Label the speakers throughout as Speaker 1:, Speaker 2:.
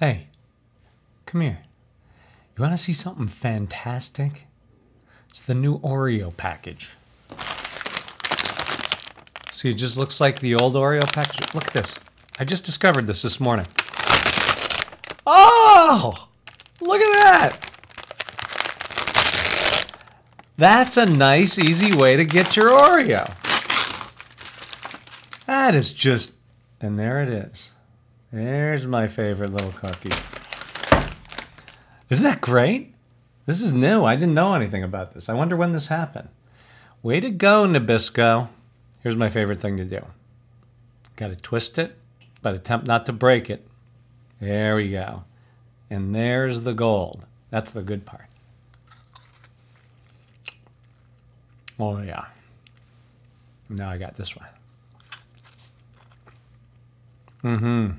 Speaker 1: Hey, come here. You want to see something fantastic? It's the new Oreo package. See, it just looks like the old Oreo package. Look at this. I just discovered this this morning. Oh! Look at that! That's a nice, easy way to get your Oreo. That is just, and there it is. There's my favorite little cookie. Isn't that great? This is new. I didn't know anything about this. I wonder when this happened. Way to go, Nabisco. Here's my favorite thing to do. Got to twist it, but attempt not to break it. There we go. And there's the gold. That's the good part. Oh, yeah. Now I got this one. Mm-hmm.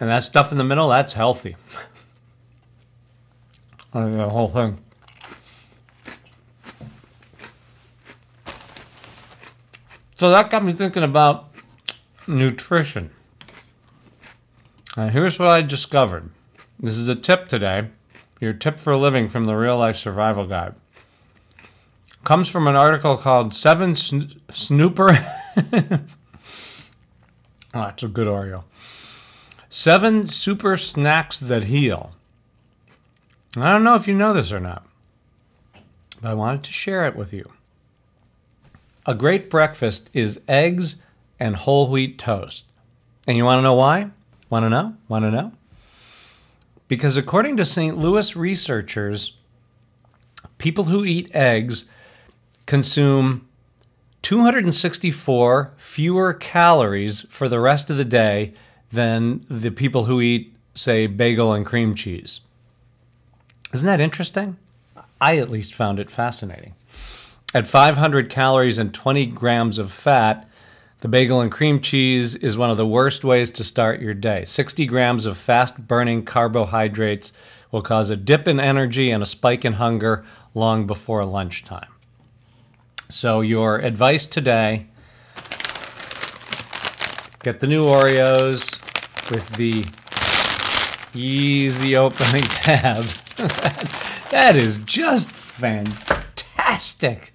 Speaker 1: And that stuff in the middle, that's healthy. the whole thing. So that got me thinking about nutrition. And here's what I discovered. This is a tip today. Your tip for a living from the Real Life Survival Guide. Comes from an article called Seven Sn- Snooper. oh, that's a good Oreo. Seven super snacks that heal. I don't know if you know this or not, but I wanted to share it with you. A great breakfast is eggs and whole wheat toast. And you want to know why? Want to know? Want to know? Because according to St. Louis researchers, people who eat eggs consume 264 fewer calories for the rest of the day than the people who eat, say, bagel and cream cheese. Isn't that interesting? I at least found it fascinating. At 500 calories and 20 grams of fat, the bagel and cream cheese is one of the worst ways to start your day. 60 grams of fast burning carbohydrates will cause a dip in energy and a spike in hunger long before lunchtime. So, your advice today get the new Oreos with the easy opening tab. that is just fantastic.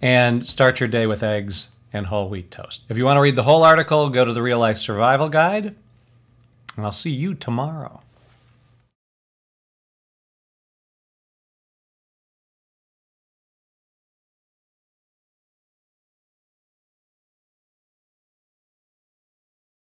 Speaker 1: And start your day with eggs and whole wheat toast. If you want to read the whole article, go to the Real Life Survival Guide. And I'll see you tomorrow.